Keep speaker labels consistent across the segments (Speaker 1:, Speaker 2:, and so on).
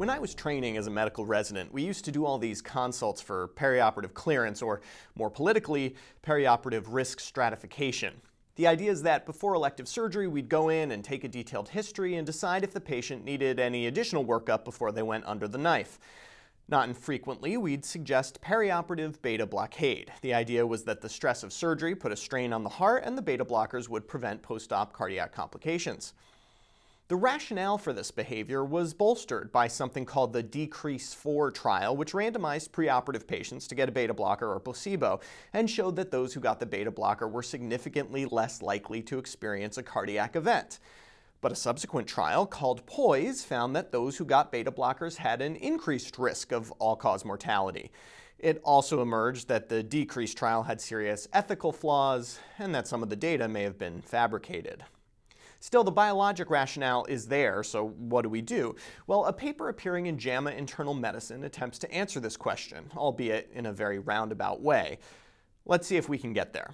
Speaker 1: When I was training as a medical resident, we used to do all these consults for perioperative clearance, or more politically, perioperative risk stratification. The idea is that before elective surgery, we'd go in and take a detailed history and decide if the patient needed any additional workup before they went under the knife. Not infrequently, we'd suggest perioperative beta blockade. The idea was that the stress of surgery put a strain on the heart and the beta blockers would prevent post-op cardiac complications. The rationale for this behavior was bolstered by something called the DECREASE 4 trial, which randomized preoperative patients to get a beta blocker or placebo and showed that those who got the beta blocker were significantly less likely to experience a cardiac event. But a subsequent trial called POISE found that those who got beta blockers had an increased risk of all-cause mortality. It also emerged that the DECREASE trial had serious ethical flaws and that some of the data may have been fabricated. Still, the biologic rationale is there, so what do we do? Well, a paper appearing in JAMA Internal Medicine attempts to answer this question, albeit in a very roundabout way. Let's see if we can get there.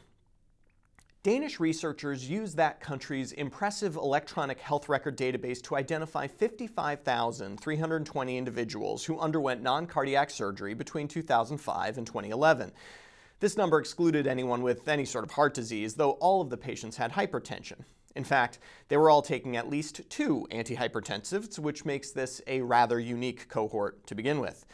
Speaker 1: Danish researchers used that country's impressive electronic health record database to identify 55,320 individuals who underwent non-cardiac surgery between 2005 and 2011. This number excluded anyone with any sort of heart disease, though all of the patients had hypertension. In fact, they were all taking at least two antihypertensives, which makes this a rather unique cohort to begin with.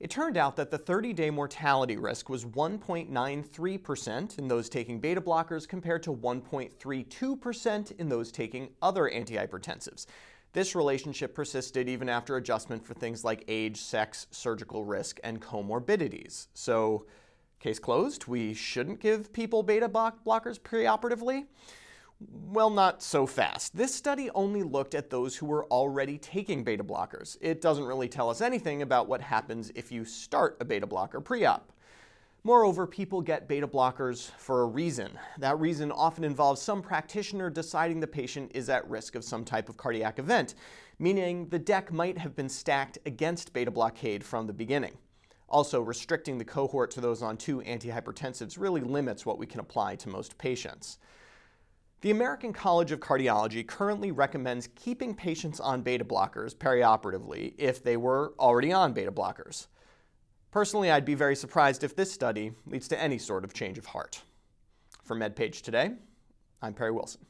Speaker 1: It turned out that the 30-day mortality risk was 1.93% in those taking beta blockers compared to 1.32% in those taking other antihypertensives. This relationship persisted even after adjustment for things like age, sex, surgical risk, and comorbidities. So, case closed, we shouldn't give people beta blockers preoperatively? Well, not so fast. This study only looked at those who were already taking beta blockers. It doesn't really tell us anything about what happens if you start a beta blocker pre-op. Moreover, people get beta blockers for a reason. That reason often involves some practitioner deciding the patient is at risk of some type of cardiac event, meaning the deck might have been stacked against beta blockade from the beginning. Also, restricting the cohort to those on two antihypertensives really limits what we can apply to most patients. The American College of Cardiology currently recommends keeping patients on beta blockers perioperatively if they were already on beta blockers. Personally, I'd be very surprised if this study leads to any sort of change of heart. For MedPage Today, I'm Perry Wilson.